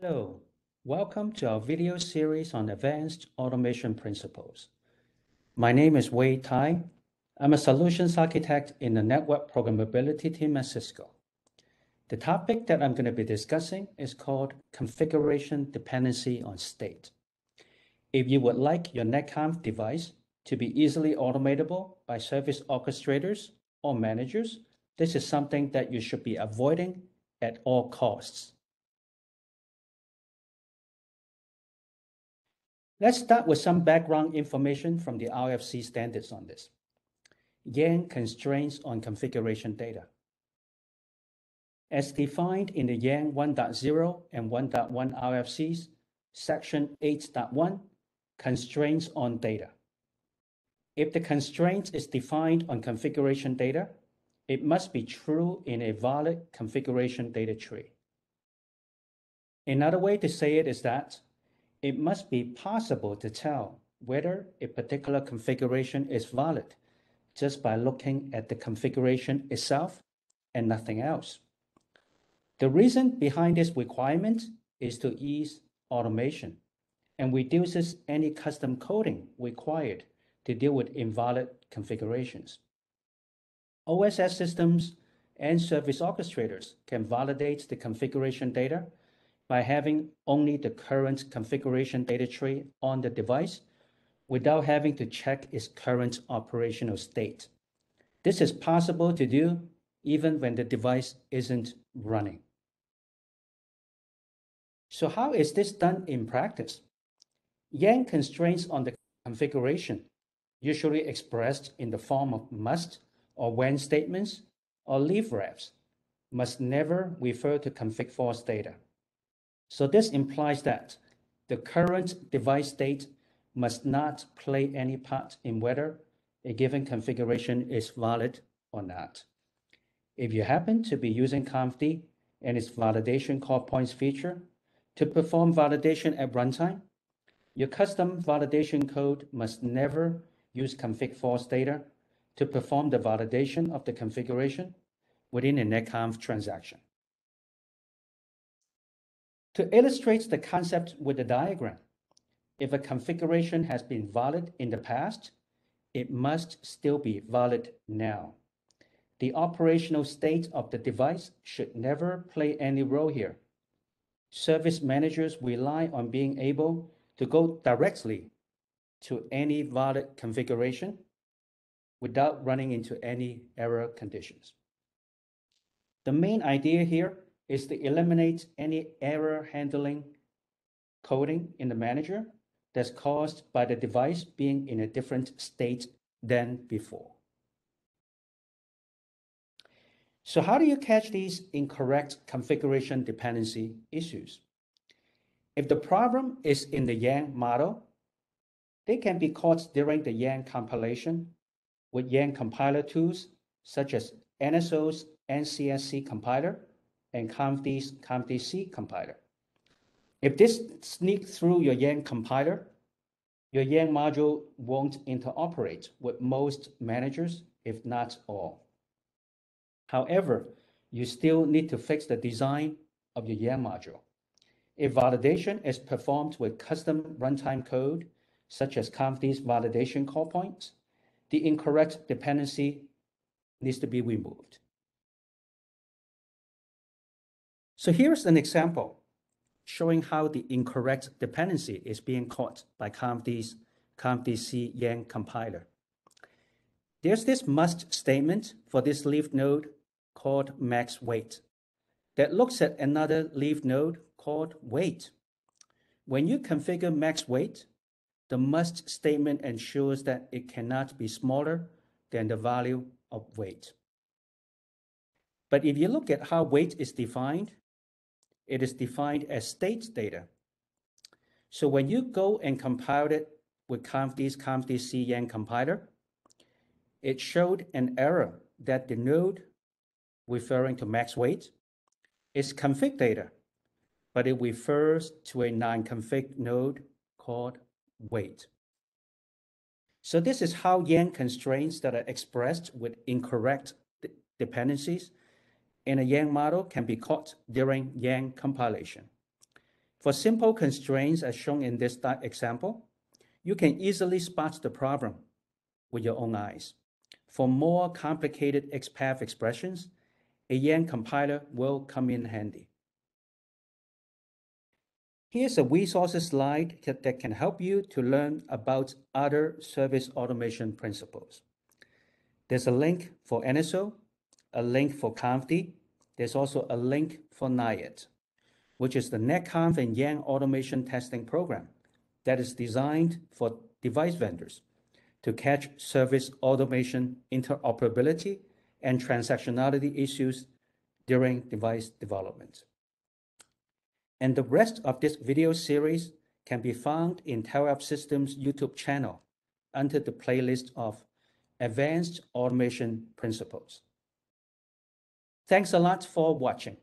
Hello, welcome to our video series on advanced automation principles. My name is Wei Tai. I'm a solutions architect in the network programmability team at Cisco. The topic that I'm going to be discussing is called configuration dependency on state. If you would like your NetConf device to be easily automatable by service orchestrators or managers, this is something that you should be avoiding at all costs. Let's start with some background information from the RFC standards on this. YANG constraints on configuration data. As defined in the YANG 1.0 and 1.1 RFCs, section 8.1 constraints on data. If the constraint is defined on configuration data, it must be true in a valid configuration data tree. Another way to say it is that it must be possible to tell whether a particular configuration is valid just by looking at the configuration itself and nothing else. The reason behind this requirement is to ease automation and reduces any custom coding required to deal with invalid configurations. OSS systems and service orchestrators can validate the configuration data by having only the current configuration data tree on the device without having to check its current operational state. This is possible to do even when the device isn't running. So how is this done in practice? Yang constraints on the configuration usually expressed in the form of must or when statements or leaf refs, must never refer to config false data. So this implies that the current device state must not play any part in whether a given configuration is valid or not. If you happen to be using ConfD and its validation call points feature to perform validation at runtime, your custom validation code must never use config false data to perform the validation of the configuration within a netconf transaction. To illustrate the concept with a diagram, if a configuration has been valid in the past, it must still be valid now. The operational state of the device should never play any role here. Service managers rely on being able to go directly to any valid configuration without running into any error conditions. The main idea here is to eliminate any error handling coding in the manager that's caused by the device being in a different state than before. So how do you catch these incorrect configuration dependency issues? If the problem is in the Yang model, they can be caught during the Yang compilation with Yang compiler tools such as NSO's NCSC compiler and ConfDC compiler. If this sneaks through your Yang compiler, your Yang module won't interoperate with most managers, if not all. However, you still need to fix the design of your Yang module. If validation is performed with custom runtime code, such as ConfD's validation call points, the incorrect dependency needs to be removed. So here's an example showing how the incorrect dependency is being caught by ConfD's ConfDC Yang compiler. There's this must statement for this leaf node called max wait that looks at another leaf node called weight. When you configure max wait, the must statement ensures that it cannot be smaller than the value of weight. But if you look at how weight is defined, it is defined as state data. So when you go and compile it with ConfD's ConfDC Yang compiler, it showed an error that the node referring to max weight is config data, but it refers to a non-config node called weight. So this is how Yang constraints that are expressed with incorrect dependencies in a Yang model can be caught during Yang compilation. For simple constraints as shown in this example, you can easily spot the problem with your own eyes. For more complicated XPath expressions, a Yang compiler will come in handy. Here's a resources slide that can help you to learn about other service automation principles. There's a link for NSO, a link for ConfD. There's also a link for NIAT, which is the NetConf and Yang automation testing program that is designed for device vendors to catch service automation interoperability and transactionality issues during device development. And the rest of this video series can be found in Tail-f Systems YouTube channel under the playlist of Advanced Automation Principles. Thanks a lot for watching.